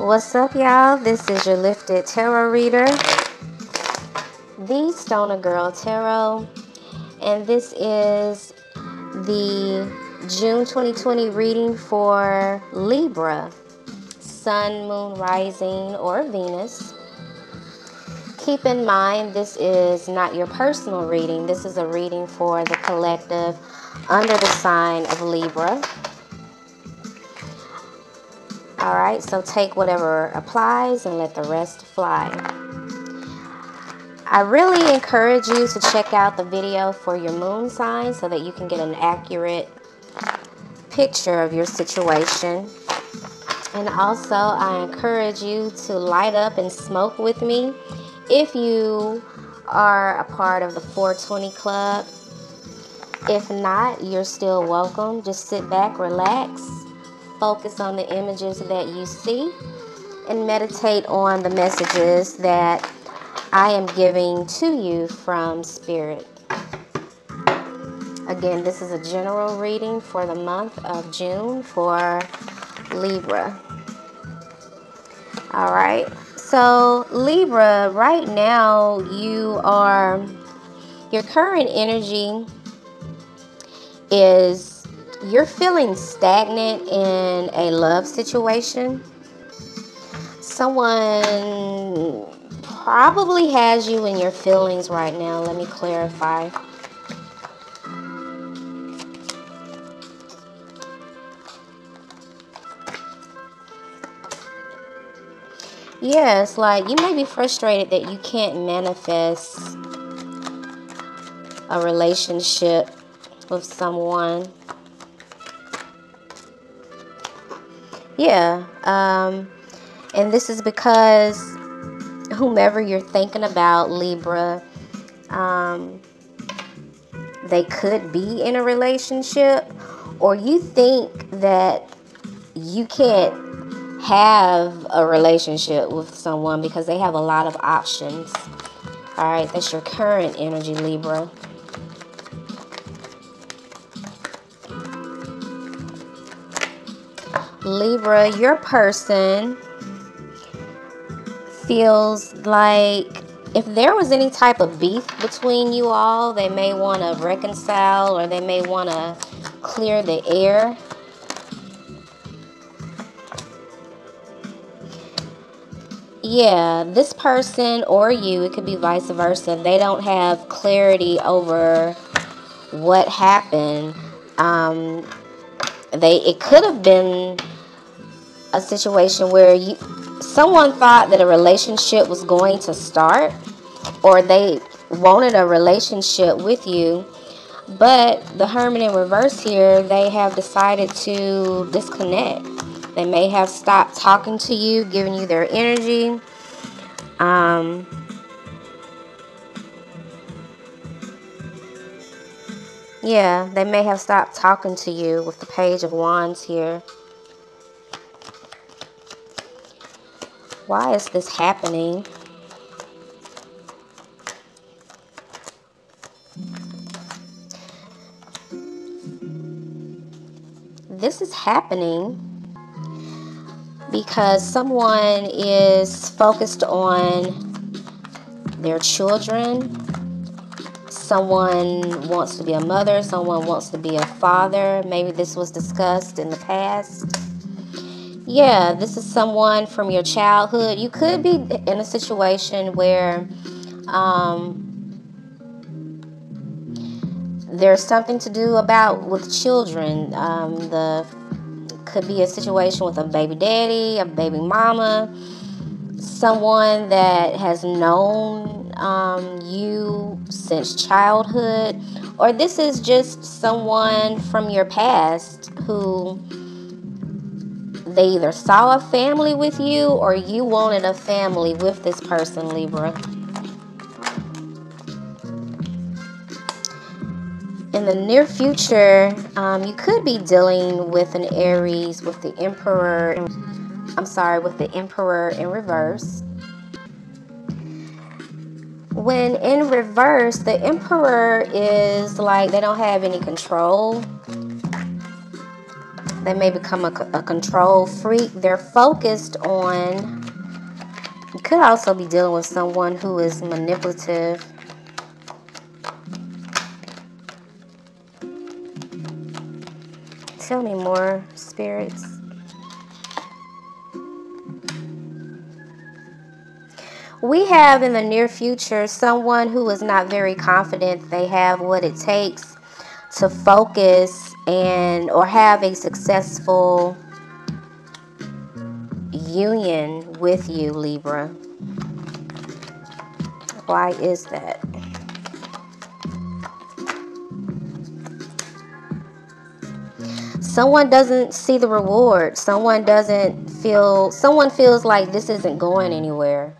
What's up, y'all? This is your Lifted Tarot Reader, the Stoner Girl Tarot, and this is the June 2020 reading for Libra, Sun, Moon, Rising, or Venus. Keep in mind, this is not your personal reading. This is a reading for the collective under the sign of Libra. All right, so take whatever applies and let the rest fly. I really encourage you to check out the video for your moon sign so that you can get an accurate picture of your situation. And also, I encourage you to light up and smoke with me if you are a part of the 420 Club. If not, you're still welcome. Just sit back, relax focus on the images that you see and meditate on the messages that I am giving to you from Spirit. Again, this is a general reading for the month of June for Libra. All right. So, Libra, right now you are, your current energy is you're feeling stagnant in a love situation, someone probably has you in your feelings right now. Let me clarify. Yes, like you may be frustrated that you can't manifest a relationship with someone Yeah. Um, and this is because whomever you're thinking about, Libra, um, they could be in a relationship, or you think that you can't have a relationship with someone because they have a lot of options. All right, that's your current energy, Libra. Libra, your person feels like if there was any type of beef between you all, they may want to reconcile or they may want to clear the air. Yeah, this person or you, it could be vice versa, they don't have clarity over what happened. Um, they it could have been a situation where you someone thought that a relationship was going to start or they wanted a relationship with you but the hermit in reverse here they have decided to disconnect. They may have stopped talking to you giving you their energy. Um, yeah they may have stopped talking to you with the page of wands here Why is this happening? This is happening because someone is focused on their children. Someone wants to be a mother, someone wants to be a father. Maybe this was discussed in the past yeah, this is someone from your childhood. You could be in a situation where um, there's something to do about with children. Um, the could be a situation with a baby daddy, a baby mama, someone that has known um, you since childhood, or this is just someone from your past who they either saw a family with you or you wanted a family with this person, Libra. In the near future, um, you could be dealing with an Aries with the Emperor. I'm sorry, with the Emperor in reverse. When in reverse, the Emperor is like they don't have any control They may become a, a control freak. They're focused on. You could also be dealing with someone who is manipulative. Tell me more, spirits. We have in the near future someone who is not very confident they have what it takes to focus and or have a successful union with you, Libra. Why is that? Someone doesn't see the reward. Someone doesn't feel, someone feels like this isn't going anywhere.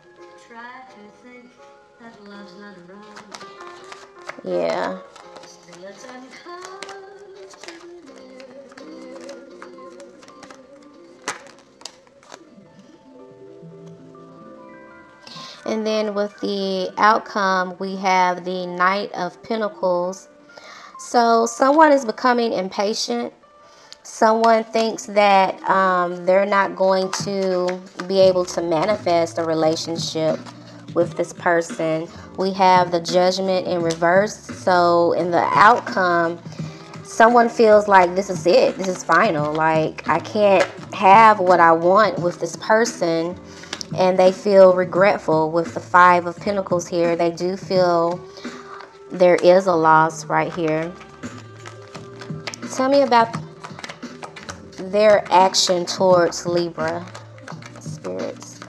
Yeah. And then with the outcome, we have the Knight of Pentacles. So someone is becoming impatient. Someone thinks that um, they're not going to be able to manifest a relationship with this person. We have the judgment in reverse. So in the outcome, someone feels like this is it. This is final. Like I can't have what I want with this person and they feel regretful with the five of pentacles here. They do feel there is a loss right here. Tell me about their action towards libra spirits.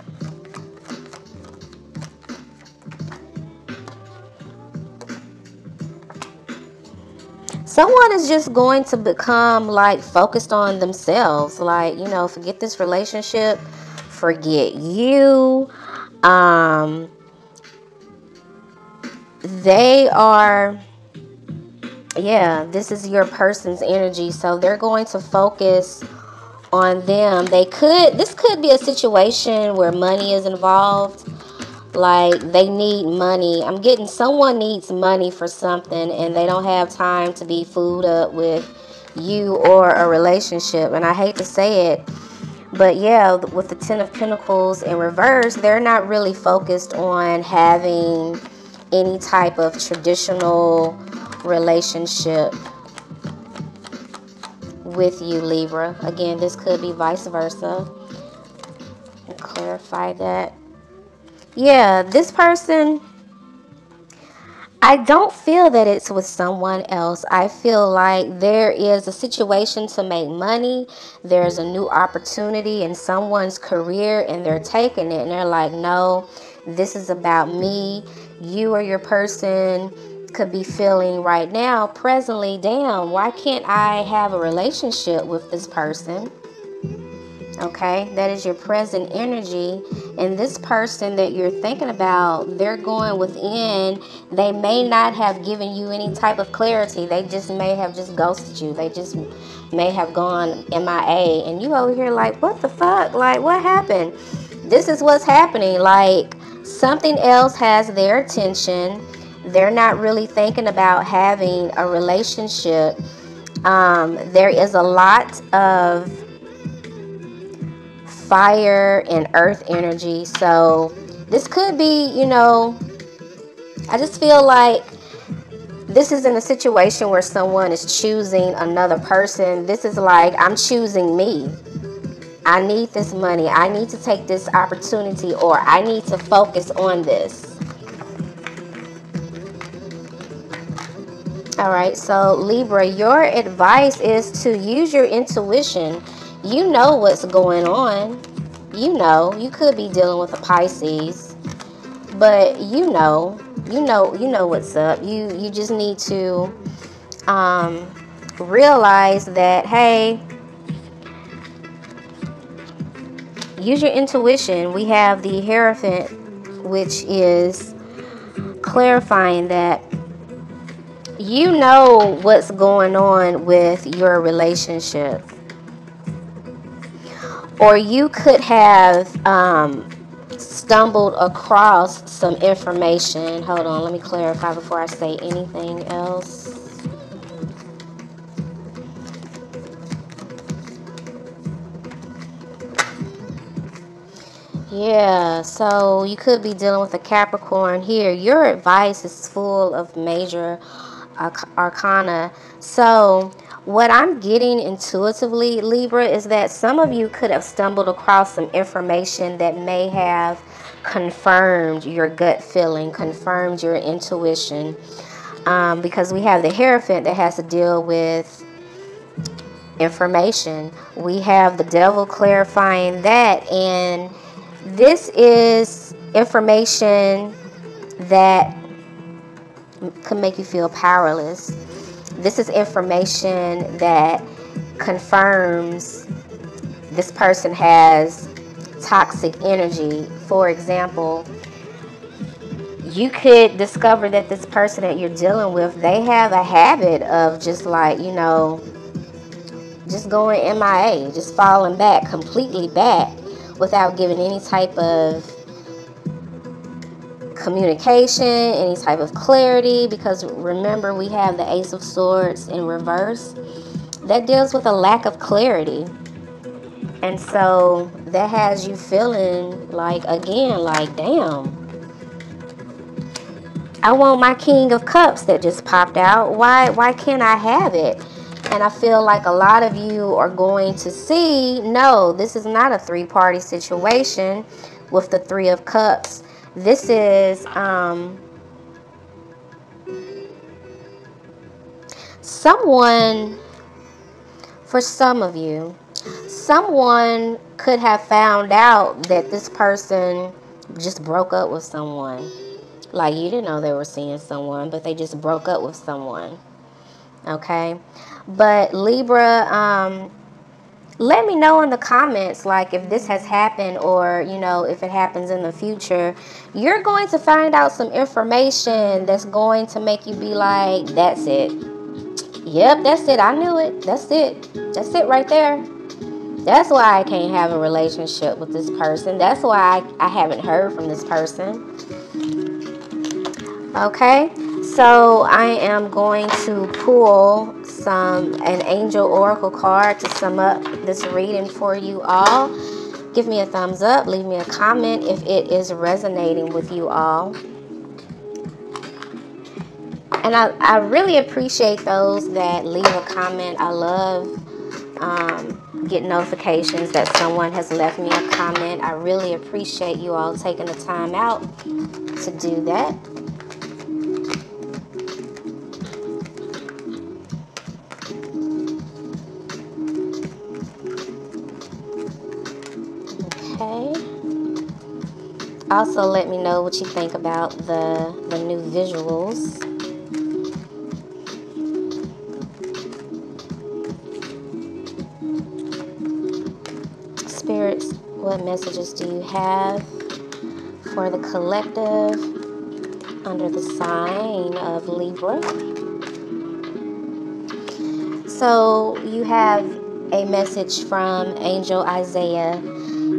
Someone is just going to become like focused on themselves. Like you know forget this relationship forget you. Um, they are, yeah, this is your person's energy. So they're going to focus on them. They could, this could be a situation where money is involved. Like they need money. I'm getting someone needs money for something and they don't have time to be fooled up with you or a relationship. And I hate to say it but yeah, with the Ten of Pentacles in reverse, they're not really focused on having any type of traditional relationship with you, Libra. Again, this could be vice versa. clarify that. Yeah, this person I don't feel that it's with someone else. I feel like there is a situation to make money. There's a new opportunity in someone's career and they're taking it and they're like, no, this is about me. You or your person could be feeling right now, presently, damn, why can't I have a relationship with this person? Okay? That is your present energy. And this person that you're thinking about they're going within. They may not have given you any type of clarity. They just may have just ghosted you. They just may have gone mia and you over here like what the fuck? Like what happened? This is what's happening. Like something else has their attention. They're not really thinking about having a relationship. Um, there is a lot of fire and earth energy. So this could be, you know, I just feel like this is in a situation where someone is choosing another person. This is like, I'm choosing me. I need this money. I need to take this opportunity or I need to focus on this. All right, so Libra, your advice is to use your intuition you know what's going on. You know, you could be dealing with a Pisces, but you know, you know, you know what's up. You you just need to um, realize that hey, use your intuition. We have the Hierophant, which is clarifying that you know what's going on with your relationship or you could have um, stumbled across some information. Hold on, let me clarify before I say anything else. Yeah, so you could be dealing with a Capricorn here. Your advice is full of major arcana. So, what I'm getting intuitively, Libra, is that some of you could have stumbled across some information that may have confirmed your gut feeling, confirmed your intuition. Um, because we have the Hierophant that has to deal with information. We have the devil clarifying that. And this is information that could make you feel powerless. This is information that confirms this person has toxic energy. For example, you could discover that this person that you're dealing with, they have a habit of just like, you know, just going MIA, just falling back, completely back without giving any type of communication, any type of clarity. Because remember, we have the Ace of Swords in reverse. That deals with a lack of clarity. And so that has you feeling like, again, like, damn. I want my King of Cups that just popped out. Why, why can't I have it? And I feel like a lot of you are going to see no, this is not a three party situation with the Three of Cups. This is um, someone, for some of you, someone could have found out that this person just broke up with someone. Like you didn't know they were seeing someone, but they just broke up with someone. Okay? But Libra, um, let me know in the comments like if this has happened or you know if it happens in the future. You're going to find out some information that's going to make you be like that's it. Yep that's it. I knew it. That's it. That's it right there. That's why i can't have a relationship with this person. That's why i, I haven't heard from this person. Okay? So I am going to pull some an angel oracle card to sum up this reading for you all. Give me a thumbs up, leave me a comment if it is resonating with you all. And I, I really appreciate those that leave a comment. I love um, get notifications that someone has left me a comment. I really appreciate you all taking the time out to do that. Also, let me know what you think about the, the new visuals. Spirits, what messages do you have for the collective under the sign of Libra? So, you have a message from Angel Isaiah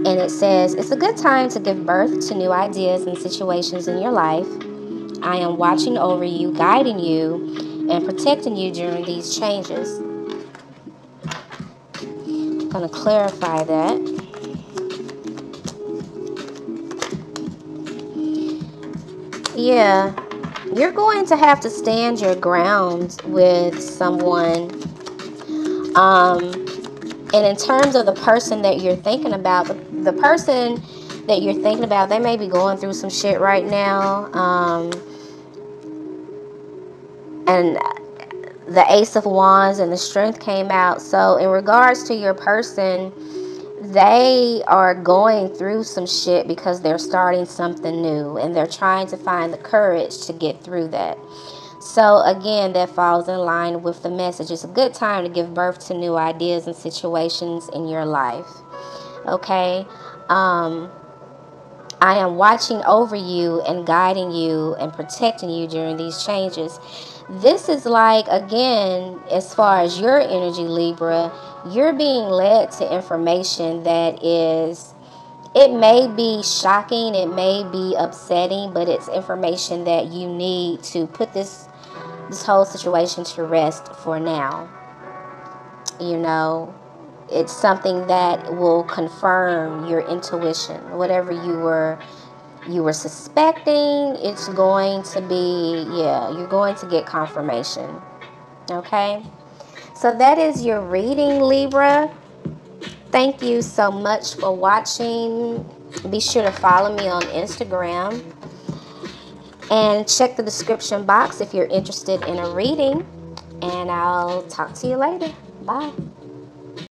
and it says, It's a good time to give birth to new ideas and situations in your life. I am watching over you, guiding you, and protecting you during these changes. I'm going to clarify that. Yeah, you're going to have to stand your ground with someone. Um, and in terms of the person that you're thinking about, the, the person that you're thinking about, they may be going through some shit right now. Um, and the Ace of Wands and the Strength came out. So, in regards to your person, they are going through some shit because they're starting something new and they're trying to find the courage to get through that. So, again, that falls in line with the message. It's a good time to give birth to new ideas and situations in your life. Okay? Um, I am watching over you and guiding you and protecting you during these changes. This is like, again, as far as your energy, Libra, you're being led to information that is it may be shocking, it may be upsetting, but it's information that you need to put this this whole situation to rest for now. You know, it's something that will confirm your intuition. Whatever you were you were suspecting, it's going to be yeah, you're going to get confirmation. Okay? So that is your reading, Libra. Thank you so much for watching. Be sure to follow me on Instagram and check the description box if you're interested in a reading. And I'll talk to you later. Bye.